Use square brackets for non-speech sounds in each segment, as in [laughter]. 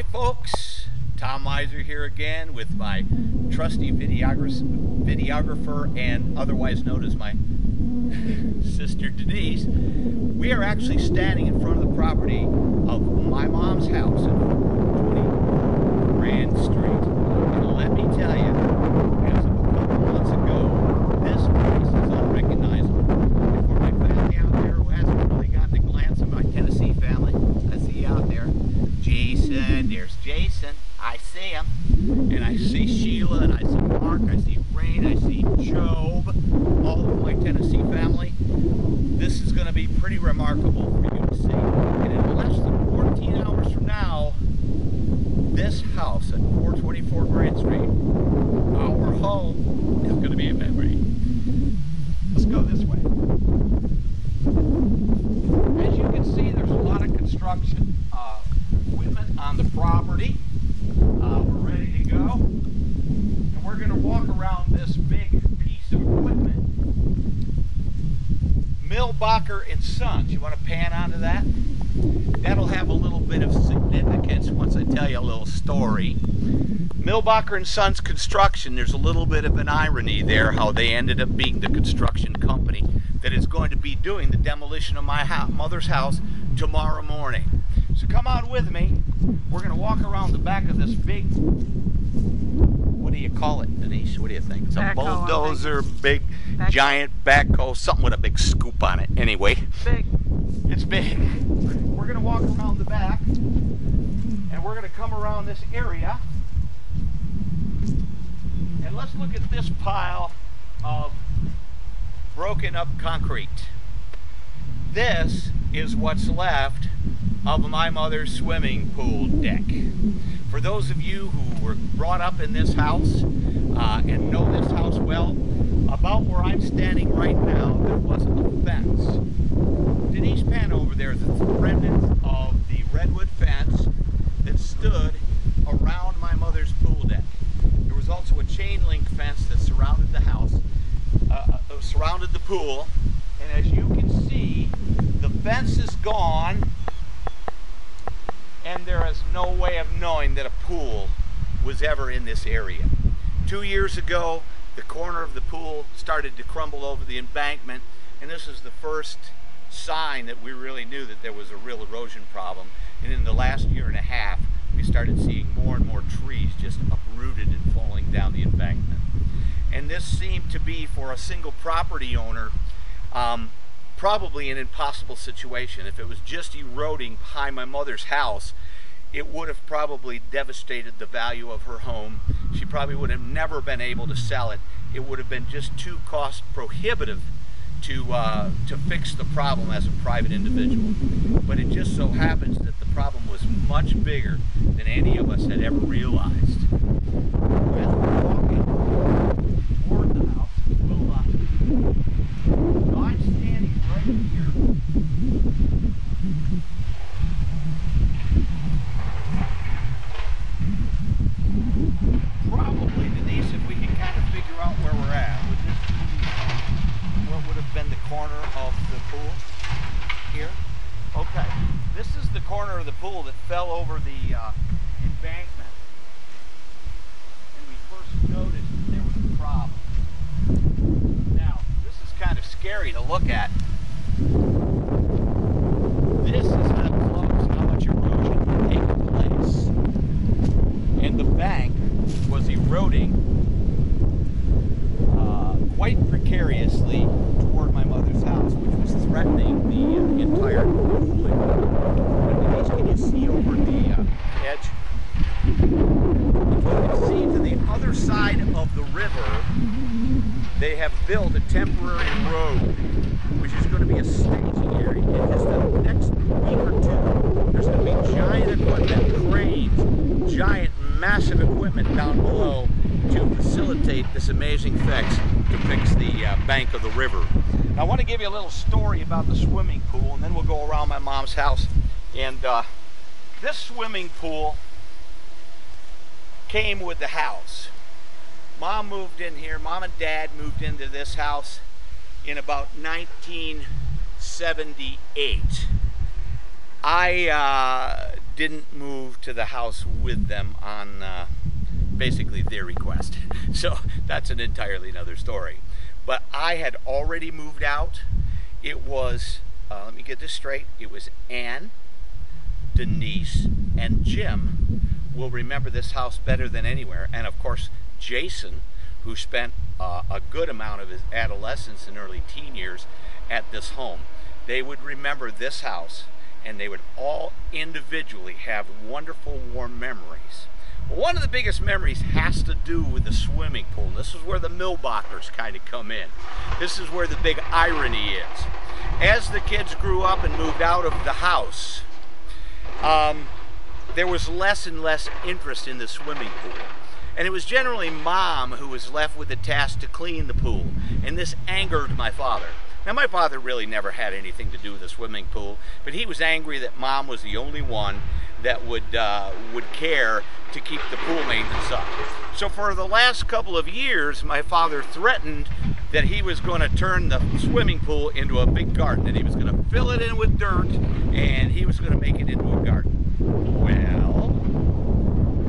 Hi folks, Tom Meiser here again with my trusty videographer and otherwise known as my [laughs] sister Denise. We are actually standing in front of the property of my mom's house at 20 Grand Street. And let me tell you, as of a couple months ago, this place is unrecognizable. And for my family out there who hasn't really gotten a glance at my Tennessee family, I see you out there. Jason, Jason. I see him. And I see Sheila, and I see Mark, I see Rain, I see Job, all of my Tennessee family. This is going to be pretty remarkable for you to see. And in less than 14 hours from now, this house at 424 Grand Street, our home, is going to be a memory. Let's go this way. As you can see, there's a lot of construction uh, equipment on the property. Uh, we're ready to go. And we're going to walk around this big piece of equipment. Millbacher and Sons. You want to pan onto that? That'll have a little bit of significance once I tell you a little story. Millbacher and Sons Construction, there's a little bit of an irony there how they ended up being the construction company that is going to be doing the demolition of my house, mother's house tomorrow morning. So come on with me. We're going to walk around the back of this big, what do you call it, Denise? What do you think? It's a Backhoe, think. bulldozer, big, Backhoe. giant backhoe, something with a big scoop on it. Anyway, Big. it's big. We're going to walk around the back and we're going to come around this area. And let's look at this pile of broken up concrete. This is what's left of my mother's swimming pool deck. For those of you who were brought up in this house uh, and know this house well, about where I'm standing right now, there was a fence. Denise Pan over there is a remnant of the redwood fence that stood around my mother's pool deck. There was also a chain link fence that surrounded the house, uh, uh, surrounded the pool, and as you can see, the fence is gone, and there is no way of knowing that a pool was ever in this area. Two years ago, the corner of the pool started to crumble over the embankment, and this is the first sign that we really knew that there was a real erosion problem. And in the last year and a half, we started seeing more and more trees just uprooted and falling down the embankment. And this seemed to be for a single property owner um, probably an impossible situation. If it was just eroding behind my mother's house, it would have probably devastated the value of her home. She probably would have never been able to sell it. It would have been just too cost prohibitive to uh, to fix the problem as a private individual. But it just so happens that the problem was much bigger than any of us had ever realized we're walking toward the house, we'll, uh, so I'm standing right here. Probably, Denise, if we can kind of figure out where we're at, would this be what would have been the corner of the pool here? Okay, this is the that fell over the uh, embankment. And we first noticed that there was a problem. Now, this is kind of scary to look at. This is how close, how much erosion had taken place. And the bank was eroding uh, quite precariously toward my mother's house, which was threatening the uh, entire you see over the uh, edge? Can see to the other side of the river, they have built a temporary road, which is going to be a staging area. In just the next week or two, there's going to be giant equipment, cranes, giant, massive equipment down below to facilitate this amazing fix to fix the uh, bank of the river. I want to give you a little story about the swimming pool, and then we'll go around my mom's house. And uh, this swimming pool came with the house. Mom moved in here, mom and dad moved into this house in about 1978. I uh, didn't move to the house with them on uh, basically their request. [laughs] So that's an entirely another story. But I had already moved out. It was, uh, let me get this straight, it was Anne, Denise, and Jim will remember this house better than anywhere. And of course, Jason, who spent uh, a good amount of his adolescence and early teen years at this home. They would remember this house and they would all individually have wonderful warm memories. One of the biggest memories has to do with the swimming pool. This is where the Milbachers kind of come in. This is where the big irony is. As the kids grew up and moved out of the house, um, there was less and less interest in the swimming pool. And it was generally mom who was left with the task to clean the pool. And this angered my father. Now my father really never had anything to do with the swimming pool, but he was angry that mom was the only one that would uh, would care to keep the pool maintenance up. So for the last couple of years, my father threatened that he was going to turn the swimming pool into a big garden, and he was going to fill it in with dirt, and he was going to make it into a garden. Well,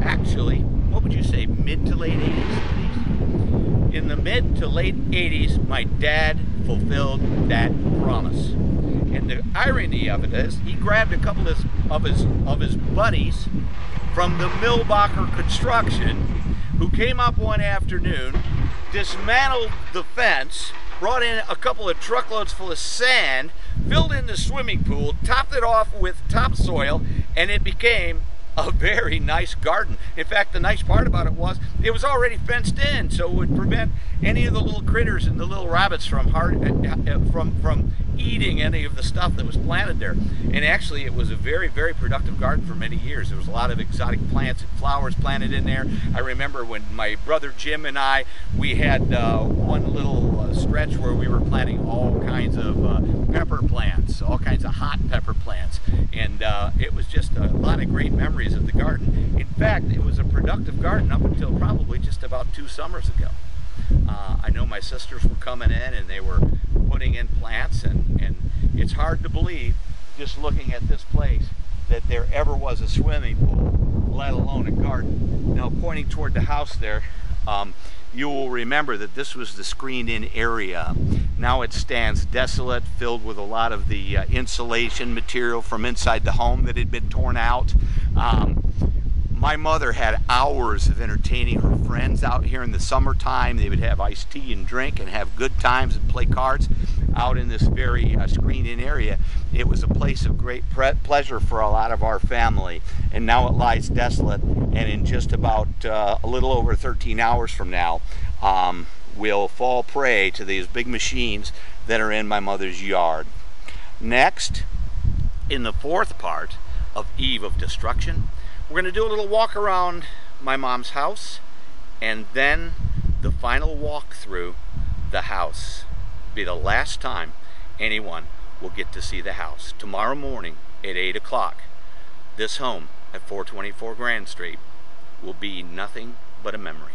actually, what would you say, mid to late 80s? In the mid to late 80s, my dad fulfilled that promise. And the irony of it is, he grabbed a couple of his, of his, of his buddies from the Milbacher construction who came up one afternoon, dismantled the fence, brought in a couple of truckloads full of sand, filled in the swimming pool, topped it off with topsoil, and it became a very nice garden. In fact, the nice part about it was it was already fenced in, so it would prevent any of the little critters and the little rabbits from hard, uh, uh, from from eating any of the stuff that was planted there. And actually, it was a very very productive garden for many years. There was a lot of exotic plants and flowers planted in there. I remember when my brother Jim and I we had uh, one little uh, stretch where we were planting all kinds of uh, pepper plants, all kinds of hot pepper plants, and uh, it was just a lot of great memories of the garden. In fact, it was a productive garden up until probably just about two summers ago. Uh, I know my sisters were coming in and they were putting in plants and, and it's hard to believe just looking at this place that there ever was a swimming pool, let alone a garden. Now pointing toward the house there, um, you will remember that this was the screened-in area. Now it stands desolate, filled with a lot of the uh, insulation material from inside the home that had been torn out. Um, my mother had hours of entertaining her friends out here in the summertime. They would have iced tea and drink and have good times and play cards out in this very uh, screened-in area. It was a place of great pleasure for a lot of our family. And now it lies desolate. And in just about uh, a little over 13 hours from now, um, will fall prey to these big machines that are in my mother's yard. Next, in the fourth part of Eve of Destruction, we're going to do a little walk around my mom's house and then the final walk through the house. will Be the last time anyone will get to see the house. Tomorrow morning at 8 o'clock, this home at 424 Grand Street will be nothing but a memory.